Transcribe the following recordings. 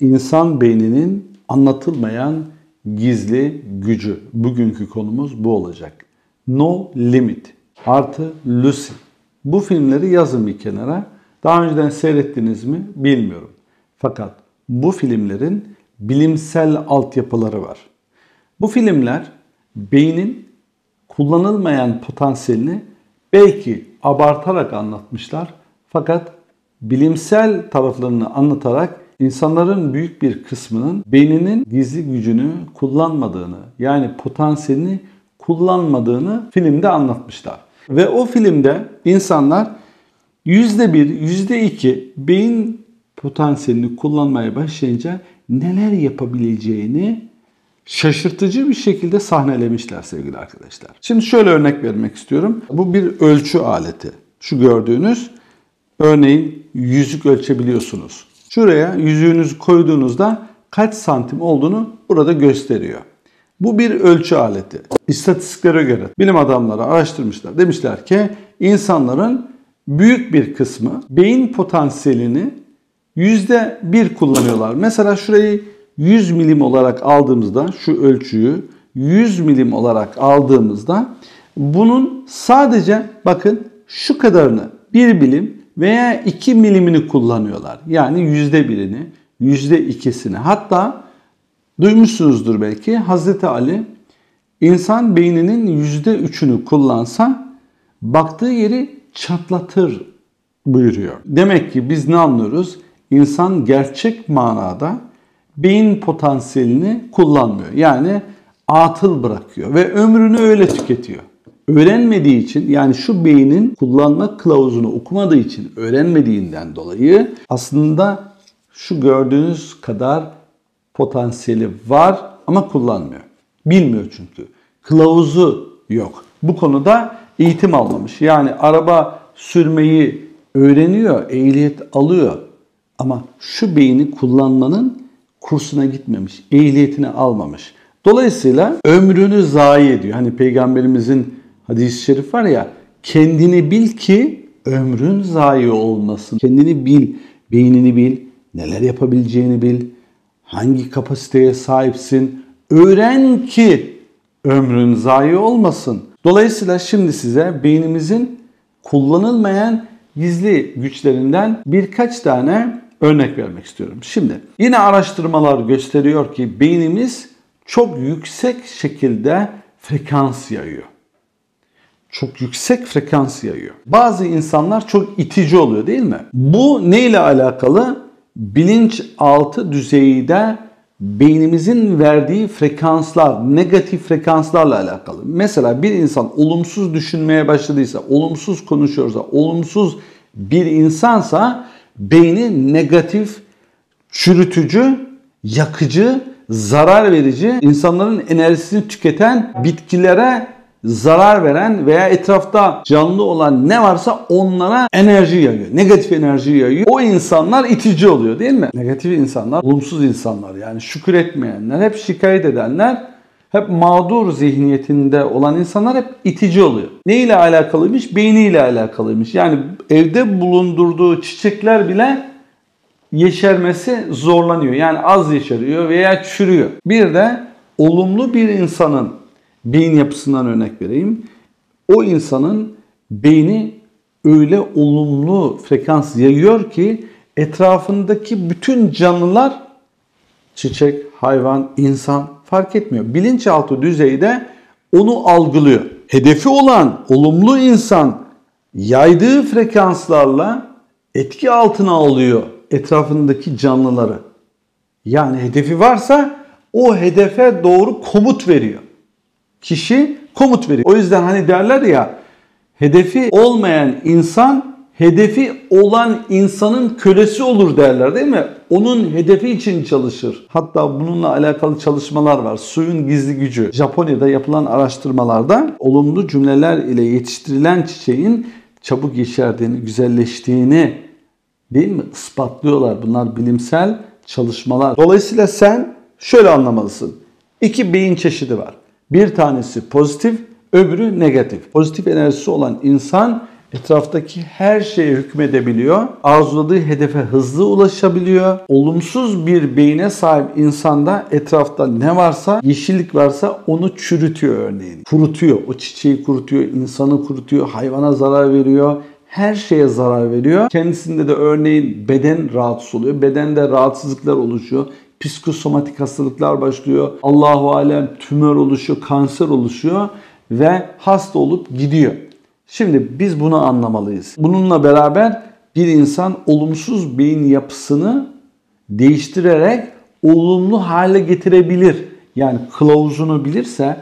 İnsan beyninin anlatılmayan gizli gücü. Bugünkü konumuz bu olacak. No Limit artı Lucy. Bu filmleri yazın bir kenara. Daha önceden seyrettiniz mi bilmiyorum. Fakat bu filmlerin bilimsel altyapıları var. Bu filmler beynin kullanılmayan potansiyelini belki abartarak anlatmışlar fakat bilimsel taraflarını anlatarak insanların büyük bir kısmının beyninin gizli gücünü kullanmadığını yani potansiyelini kullanmadığını filmde anlatmışlar. Ve o filmde insanlar %1, %2 beyin potansiyelini kullanmaya başlayınca neler yapabileceğini şaşırtıcı bir şekilde sahnelemişler sevgili arkadaşlar. Şimdi şöyle örnek vermek istiyorum. Bu bir ölçü aleti. Şu gördüğünüz örneğin yüzük ölçebiliyorsunuz. Şuraya yüzüğünüzü koyduğunuzda kaç santim olduğunu burada gösteriyor. Bu bir ölçü aleti. İstatistiklere göre bilim adamları araştırmışlar. Demişler ki insanların büyük bir kısmı beyin potansiyelini %1 kullanıyorlar. Mesela şurayı 100 milim olarak aldığımızda şu ölçüyü 100 milim olarak aldığımızda bunun sadece bakın şu kadarını 1 milim veya 2 milimini kullanıyorlar. Yani yüzde birini, yüzde ikisini. Hatta duymuşsunuzdur belki Hazreti Ali insan beyninin yüzde üçünü kullansa baktığı yeri çatlatır buyuruyor. Demek ki biz ne anlıyoruz? İnsan gerçek manada beyin potansiyelini kullanmıyor. Yani atıl bırakıyor ve ömrünü öyle tüketiyor. Öğrenmediği için yani şu beynin kullanma kılavuzunu okumadığı için öğrenmediğinden dolayı aslında şu gördüğünüz kadar potansiyeli var ama kullanmıyor. Bilmiyor çünkü. Kılavuzu yok. Bu konuda eğitim almamış. Yani araba sürmeyi öğreniyor, ehliyet alıyor. Ama şu beyni kullanmanın kursuna gitmemiş, ehliyetini almamış. Dolayısıyla ömrünü zayi ediyor. Hani peygamberimizin hadis-i şerif var ya, kendini bil ki ömrün zayi olmasın. Kendini bil, beynini bil, neler yapabileceğini bil, hangi kapasiteye sahipsin. Öğren ki ömrün zayi olmasın. Dolayısıyla şimdi size beynimizin kullanılmayan gizli güçlerinden birkaç tane örnek vermek istiyorum. Şimdi yine araştırmalar gösteriyor ki beynimiz çok yüksek şekilde frekans yayıyor. Çok yüksek frekans yayıyor. Bazı insanlar çok itici oluyor değil mi? Bu ne ile alakalı? Bilinçaltı düzeyde beynimizin verdiği frekanslar, negatif frekanslarla alakalı. Mesela bir insan olumsuz düşünmeye başladıysa, olumsuz konuşuyorsa, olumsuz bir insansa beyni negatif, çürütücü, yakıcı, zarar verici, insanların enerjisini tüketen bitkilere zarar veren veya etrafta canlı olan ne varsa onlara enerji yayıyor. Negatif enerji yayıyor. O insanlar itici oluyor değil mi? Negatif insanlar, olumsuz insanlar yani şükür etmeyenler, hep şikayet edenler, hep mağdur zihniyetinde olan insanlar hep itici oluyor. Ne ile alakalıymış? Beyniyle alakalıymış. Yani evde bulundurduğu çiçekler bile yeşermesi zorlanıyor. Yani az yeşeriyor veya çürüyor. Bir de olumlu bir insanın beyin yapısından örnek vereyim. O insanın beyni öyle olumlu frekans yayıyor ki etrafındaki bütün canlılar çiçek, hayvan, insan fark etmiyor. Bilinçaltı düzeyde onu algılıyor. Hedefi olan olumlu insan yaydığı frekanslarla etki altına alıyor etrafındaki canlıları. Yani hedefi varsa o hedefe doğru komut veriyor kişi komut veriyor. O yüzden hani derler ya hedefi olmayan insan hedefi olan insanın kölesi olur derler değil mi? Onun hedefi için çalışır. Hatta bununla alakalı çalışmalar var. Suyun gizli gücü. Japonya'da yapılan araştırmalarda olumlu cümleler ile yetiştirilen çiçeğin çabuk yeşerdiğini, güzelleştiğini değil mi? ispatlıyorlar. Bunlar bilimsel çalışmalar. Dolayısıyla sen şöyle anlamalısın. İki beyin çeşidi var. Bir tanesi pozitif, öbürü negatif. Pozitif enerjisi olan insan Etraftaki her şeye hükmedebiliyor. Arzuladığı hedefe hızlı ulaşabiliyor. Olumsuz bir beyne sahip insanda etrafta ne varsa, yeşillik varsa onu çürütüyor örneğin. Kurutuyor. O çiçeği kurutuyor, insanı kurutuyor, hayvana zarar veriyor her şeye zarar veriyor. Kendisinde de örneğin beden rahatsız oluyor. Bedende rahatsızlıklar oluşuyor. Psikosomatik hastalıklar başlıyor. Allahu alem tümör oluşuyor, kanser oluşuyor ve hasta olup gidiyor. Şimdi biz bunu anlamalıyız. Bununla beraber bir insan olumsuz beyin yapısını değiştirerek olumlu hale getirebilir. Yani kılavuzunu bilirse,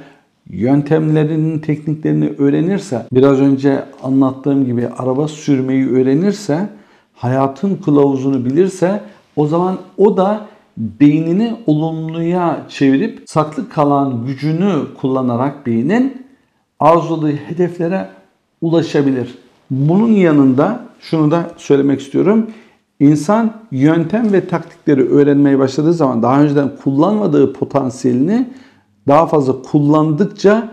yöntemlerinin tekniklerini öğrenirse, biraz önce anlattığım gibi araba sürmeyi öğrenirse, hayatın kılavuzunu bilirse o zaman o da beynini olumluya çevirip saklı kalan gücünü kullanarak beynin arzuladığı hedeflere ulaşabilir. Bunun yanında şunu da söylemek istiyorum. İnsan yöntem ve taktikleri öğrenmeye başladığı zaman daha önceden kullanmadığı potansiyelini daha fazla kullandıkça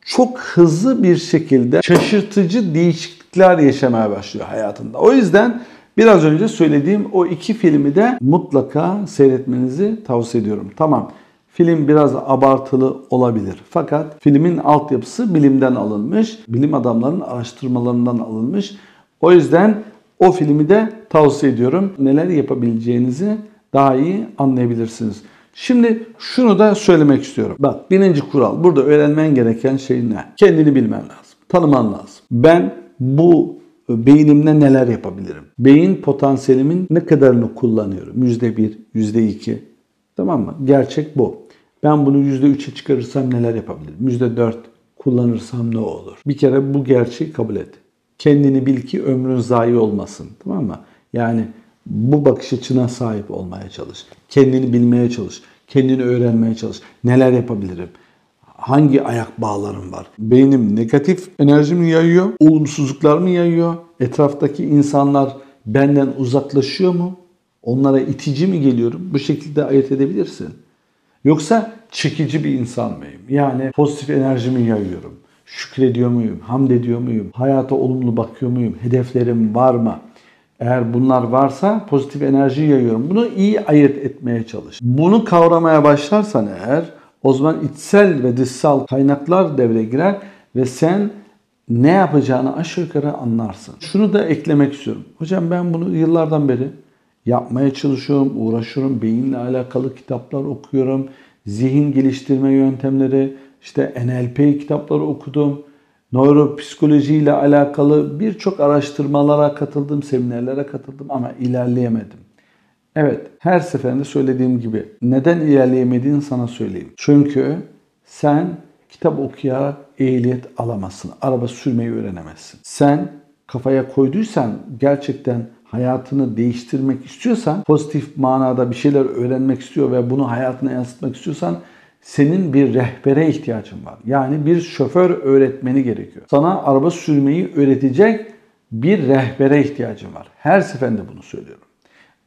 çok hızlı bir şekilde şaşırtıcı değişiklikler yaşamaya başlıyor hayatında. O yüzden biraz önce söylediğim o iki filmi de mutlaka seyretmenizi tavsiye ediyorum. Tamam Film biraz abartılı olabilir. Fakat filmin altyapısı bilimden alınmış. Bilim adamlarının araştırmalarından alınmış. O yüzden o filmi de tavsiye ediyorum. Neler yapabileceğinizi daha iyi anlayabilirsiniz. Şimdi şunu da söylemek istiyorum. Bak birinci kural burada öğrenmen gereken şey ne? Kendini bilmen lazım. Tanıman lazım. Ben bu beynimle neler yapabilirim? Beyin potansiyelimin ne kadarını kullanıyorum? %1, %2. Tamam mı? Gerçek bu. Ben bunu %3'e çıkarırsam neler yapabilirim? %4 kullanırsam ne olur? Bir kere bu gerçeği kabul et. Kendini bil ki ömrün zayi olmasın. Tamam mı? Yani bu bakış açına sahip olmaya çalış. Kendini bilmeye çalış. Kendini öğrenmeye çalış. Neler yapabilirim? Hangi ayak bağlarım var? Beynim negatif enerji mi yayıyor? Olumsuzluklar mı yayıyor? Etraftaki insanlar benden uzaklaşıyor mu? Onlara itici mi geliyorum? Bu şekilde ayırt edebilirsin. Yoksa çekici bir insan mıyım? Yani pozitif enerjimi yayıyorum. Şükrediyor muyum? Hamd ediyor muyum? Hayata olumlu bakıyor muyum? Hedeflerim var mı? Eğer bunlar varsa pozitif enerji yayıyorum. Bunu iyi ayırt etmeye çalış. Bunu kavramaya başlarsan eğer o zaman içsel ve dışsal kaynaklar devreye girer ve sen ne yapacağını aşağı yukarı anlarsın. Şunu da eklemek istiyorum. Hocam ben bunu yıllardan beri yapmaya çalışıyorum, uğraşıyorum. Beyinle alakalı kitaplar okuyorum. Zihin geliştirme yöntemleri, işte NLP kitapları okudum. Nöropsikoloji ile alakalı birçok araştırmalara katıldım, seminerlere katıldım ama ilerleyemedim. Evet, her seferinde söylediğim gibi neden ilerleyemediğini sana söyleyeyim. Çünkü sen kitap okuyarak ehliyet alamazsın. Araba sürmeyi öğrenemezsin. Sen kafaya koyduysan gerçekten hayatını değiştirmek istiyorsan, pozitif manada bir şeyler öğrenmek istiyor ve bunu hayatına yansıtmak istiyorsan senin bir rehbere ihtiyacın var. Yani bir şoför öğretmeni gerekiyor. Sana araba sürmeyi öğretecek bir rehbere ihtiyacın var. Her seferinde bunu söylüyorum.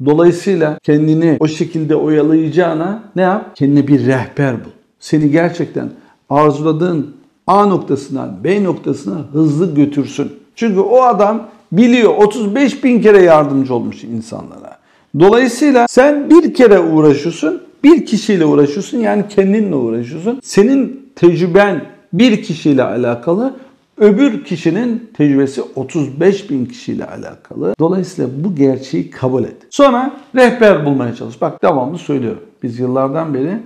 Dolayısıyla kendini o şekilde oyalayacağına ne yap? Kendine bir rehber bul. Seni gerçekten arzuladığın A noktasından B noktasına hızlı götürsün. Çünkü o adam biliyor. 35 bin kere yardımcı olmuş insanlara. Dolayısıyla sen bir kere uğraşıyorsun, bir kişiyle uğraşıyorsun yani kendinle uğraşıyorsun. Senin tecrüben bir kişiyle alakalı, öbür kişinin tecrübesi 35 bin kişiyle alakalı. Dolayısıyla bu gerçeği kabul et. Sonra rehber bulmaya çalış. Bak devamlı söylüyorum. Biz yıllardan beri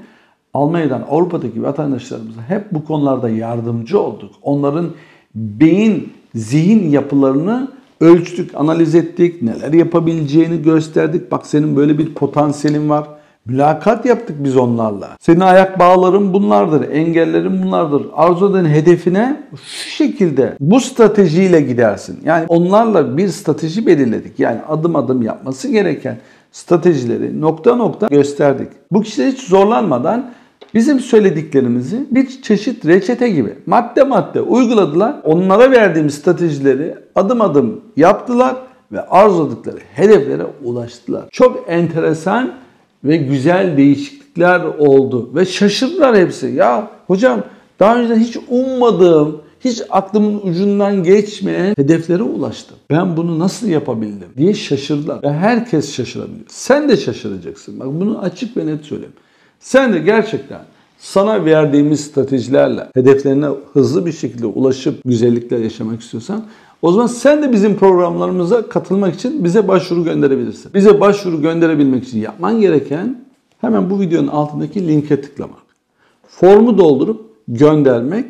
Almanya'dan Avrupa'daki vatandaşlarımıza hep bu konularda yardımcı olduk. Onların beyin, zihin yapılarını ölçtük, analiz ettik, neler yapabileceğini gösterdik. Bak senin böyle bir potansiyelin var. Mülakat yaptık biz onlarla. Senin ayak bağların bunlardır, engellerin bunlardır. Arzu hedefine şu şekilde bu stratejiyle gidersin. Yani onlarla bir strateji belirledik. Yani adım adım yapması gereken stratejileri nokta nokta gösterdik. Bu kişiler hiç zorlanmadan bizim söylediklerimizi bir çeşit reçete gibi madde madde uyguladılar. Onlara verdiğimiz stratejileri adım adım yaptılar ve arzuladıkları hedeflere ulaştılar. Çok enteresan ve güzel değişiklikler oldu ve şaşırdılar hepsi. Ya hocam daha önce hiç ummadığım, hiç aklımın ucundan geçmeyen hedeflere ulaştım. Ben bunu nasıl yapabildim diye şaşırdılar. Ve herkes şaşırabilir. Sen de şaşıracaksın. Bak bunu açık ve net söyleyeyim. Sen de gerçekten sana verdiğimiz stratejilerle hedeflerine hızlı bir şekilde ulaşıp güzellikler yaşamak istiyorsan o zaman sen de bizim programlarımıza katılmak için bize başvuru gönderebilirsin. Bize başvuru gönderebilmek için yapman gereken hemen bu videonun altındaki linke tıklamak. Formu doldurup göndermek.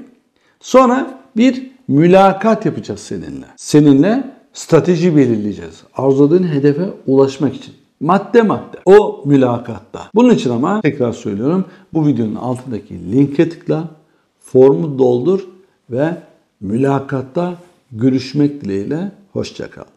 Sonra bir mülakat yapacağız seninle. Seninle strateji belirleyeceğiz. Arzuladığın hedefe ulaşmak için. Madde madde. O mülakatta. Bunun için ama tekrar söylüyorum. Bu videonun altındaki linke tıkla. Formu doldur ve mülakatta görüşmek dileğiyle. Hoşçakal.